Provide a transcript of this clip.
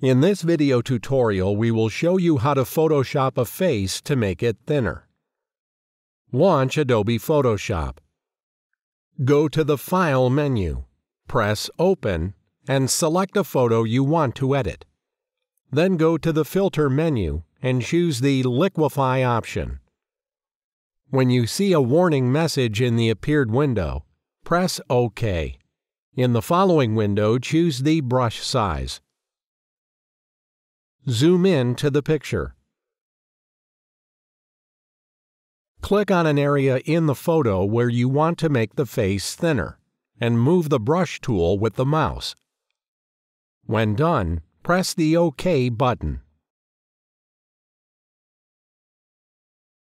In this video tutorial we will show you how to Photoshop a face to make it thinner. Launch Adobe Photoshop. Go to the File menu, press Open, and select a photo you want to edit. Then go to the Filter menu and choose the Liquify option. When you see a warning message in the appeared window, press OK. In the following window choose the brush size. Zoom in to the picture. Click on an area in the photo where you want to make the face thinner, and move the brush tool with the mouse. When done, press the OK button.